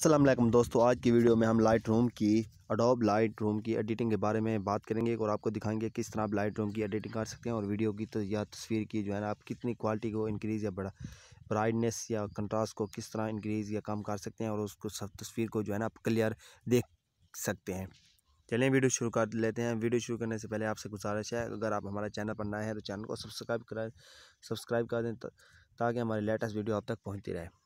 असलम दोस्तों, आज की वीडियो में हम लाइट रूम की अडोब लाइट रूम की एडिटिंग के बारे में बात करेंगे और आपको दिखाएँगे किस तरह आप लाइट रूम की एडिटिंग कर सकते हैं और वीडियो की तो या तस्वीर की जो है ना, आप कितनी क्वालिटी को इंक्रीज़ या बड़ा ब्राइटनेस या कंट्रास्ट को किस तरह इंक्रीज़ या कम कर सकते हैं और उसको सब तस्वीर को जो है ना, आप क्लियर देख सकते हैं। चलिए वीडियो शुरू कर लेते हैं। वीडियो शुरू करने से पहले आपसे गुजारिश है, अगर आप हमारा चैनल पर नए हैं तो चैनल को सब्सक्राइब कराएँ सब्सक्राइब कर दें ताकि हमारी लेटेस्ट वीडियो आप तक पहुँचती रहे।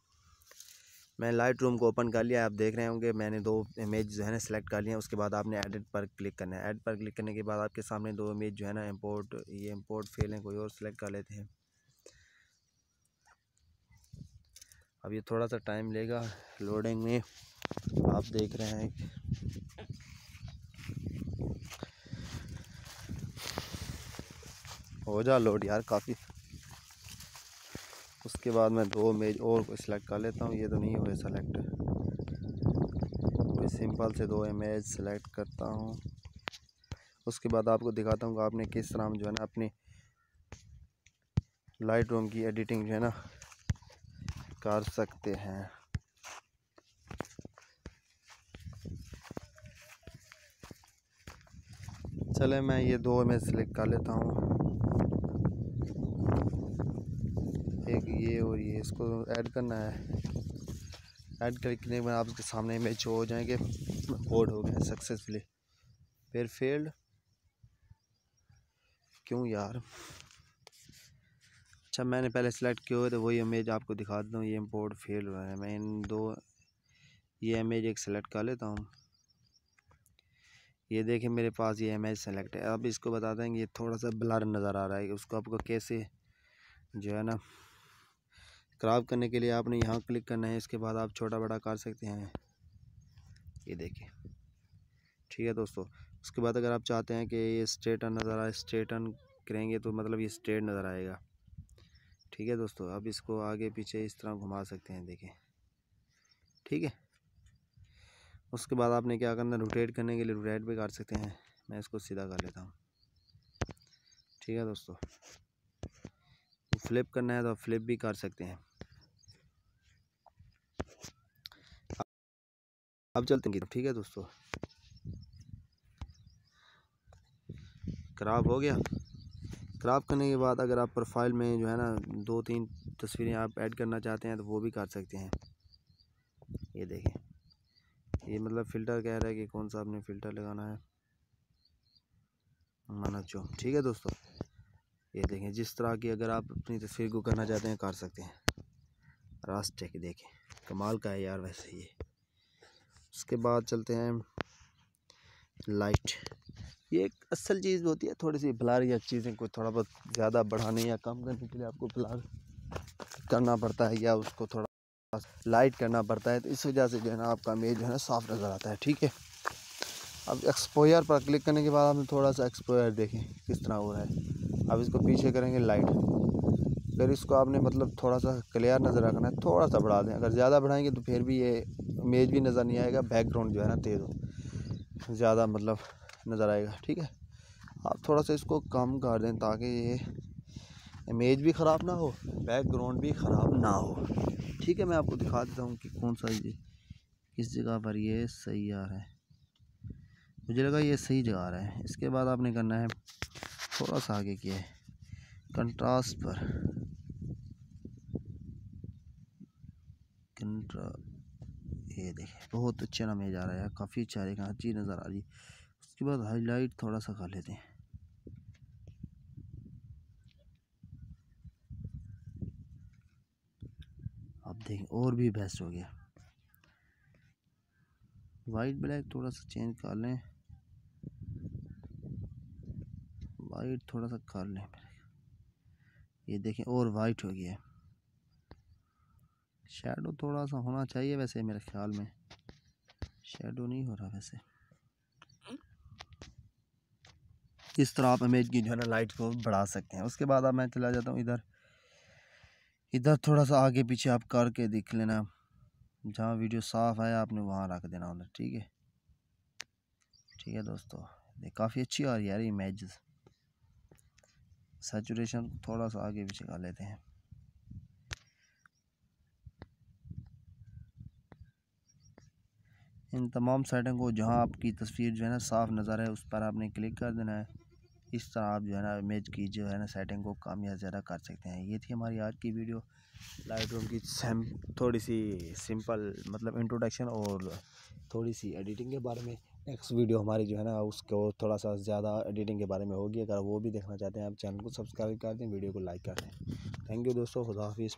मैं लाइट रूम को ओपन कर लिया, आप देख रहे होंगे, मैंने दो इमेज जो है ना सेलेक्ट कर लिया उसके बाद आपने एडिट पर क्लिक करना है। एड पर क्लिक करने के बाद आपके सामने दो इमेज जो है ना इम्पोर्ट ये इम्पोर्ट फेल है, कोई और सेलेक्ट कर लेते हैं। अब ये थोड़ा सा टाइम लेगा लोडिंग में। आप देख रहे हैं हो जा लोड यार काफ़ी। उसके बाद मैं दो इमेज और को सिलेक्ट कर लेता हूँ। ये तो नहीं हुए सेलेक्ट कोई सिंपल से दो इमेज सेलेक्ट करता हूँ। उसके बाद आपको दिखाता हूँ आपने किस तरह जो है ना अपनी लाइट रूम की एडिटिंग जो है ना कर सकते हैं। चले, मैं ये दो इमेज सेलेक्ट कर लेता हूँ। एक ये और ये, इसको ऐड करना है। ऐड करने के बाद आपके सामने इमेज हो जाएँगे। बोर्ड हो गए सक्सेसफुली फिर फेल्ड क्यों यार? अच्छा मैंने पहले सेलेक्ट किया हुआ तो वही इमेज आपको दिखा देता हूँ। ये बोर्ड फेल हुआ है। मैं इन दो, ये इमेज एक सेलेक्ट कर लेता हूँ। ये देखें, मेरे पास ये इमेज सेलेक्ट है। अब इसको बता देंगे ये थोड़ा सा ब्लर नज़र आ रहा है उसको आपको कैसे जो है ना ख़राब करने के लिए आपने यहाँ क्लिक करना है, इसके बाद आप छोटा बड़ा कर सकते हैं। ये देखिए। ठीक है दोस्तों, उसके बाद अगर आप चाहते हैं कि ये स्ट्रेट नज़र आए स्ट्रेट करेंगे तो मतलब ये स्ट्रेट नज़र आएगा। ठीक है दोस्तों, अब इसको आगे पीछे इस तरह घुमा सकते हैं देखें ठीक है? उसके बाद आपने क्या करना रोटेट करने के लिए रोटेट भी कर सकते हैं। मैं इसको सीधा कर लेता हूँ। ठीक है दोस्तों। फ्लिप करना है तो आप फ्लिप भी कर सकते हैं। अब चलते हैं ठीक है दोस्तों। ख़राब हो गया। ख़राब करने के बाद अगर आप प्रोफ़ाइल में जो है ना दो तीन तस्वीरें आप ऐड करना चाहते हैं तो वो भी कर सकते हैं। ये देखें ये मतलब फ़िल्टर कह रहा है कि कौन सा आपने फ़िल्टर लगाना है? माना चो। ठीक है दोस्तों। ये देखें, जिस तरह की अगर आप अपनी तस्वीर को करना चाहते हैं, कर सकते हैं। रास्ते देखें। कमाल का है यार वैसे ये। उसके बाद चलते हैं लाइट ये एक असल चीज़ होती है, थोड़ी सी ब्लर या चीज़ें को थोड़ा बहुत ज़्यादा बढ़ाने या कम करने के लिए आपको ब्लर करना पड़ता है या उसको थोड़ा लाइट करना पड़ता है तो इस वजह से जो है ना आपका इमेज जो है ना साफ़ नज़र आता है, ठीक है? अब एक्सपोयर पर क्लिक करने के बाद आपने थोड़ा सा एक्सपोयर देखें, किस तरह हो रहा है। अब इसको पीछे करेंगे लाइट फिर इसको आपने मतलब थोड़ा सा क्लियर नज़र रखना है थोड़ा सा बढ़ा दें। अगर ज़्यादा बढ़ाएँगे तो फिर भी ये इमेज भी नज़र नहीं आएगा बैकग्राउंड जो है ना तेज़ हो, ज़्यादा मतलब नज़र आएगा, ठीक है? आप थोड़ा सा इसको कम कर दें ताकि ये इमेज भी ख़राब ना हो बैकग्राउंड भी ख़राब ना हो। ठीक है, मैं आपको दिखा देता हूँ कि कौन सा ये किस जगह पर ये सही आ रहा है। मुझे लगा ये सही जगह आ रहा है। इसके बाद आपने करना है थोड़ा सा आगे किया है। कंट्रास्ट पर। कंट्रा, ये देखें, बहुत अच्छा नमेज आ रहा है, काफ़ी अच्छा है अच्छी नज़र आ रही उसके बाद हाईलाइट थोड़ा सा कर लेते हैं। अब देखें, और भी बेस्ट हो गया। वाइट ब्लैक थोड़ा सा चेंज कर लें। वाइट थोड़ा सा कर लें। ये देखें, और वाइट हो गया। शेडो थोड़ा सा होना चाहिए वैसे मेरे ख्याल में। शेडो नहीं हो रहा वैसे। इस तरह आप इमेज की जो है ना लाइट को बढ़ा सकते हैं। उसके बाद अब मैं चला जाता हूँ इधर। इधर थोड़ा सा आगे पीछे आप करके देख लेना। जहाँ वीडियो साफ़ है आपने वहाँ रख देना उधर ठीक है? ठीक है दोस्तों काफ़ी अच्छी आ रही है यार इमेज सेचुरेशन थोड़ा सा आगे पीछे कर लेते हैं। इन तमाम सेटिंग को जहाँ आपकी तस्वीर जो है ना साफ़ नज़र है उस पर आपने क्लिक कर देना है। इस तरह आप जो है ना इमेज की जो है ना सेटिंग को कामयाब ज़्यादा कर सकते हैं। ये थी हमारी आज की वीडियो लाइट रूम की थोड़ी सी सिंपल मतलब इंट्रोडक्शन और थोड़ी सी एडिटिंग के बारे में। नेक्स्ट वीडियो हमारी जो है ना, उसको थोड़ा सा ज़्यादा एडिटिंग के बारे में होगी। अगर वो भी देखना चाहते हैं, आप चैनल को सब्सक्राइब कर दें वीडियो को लाइक कर दें। थैंक यू दोस्तों, खुदा हाफिज़।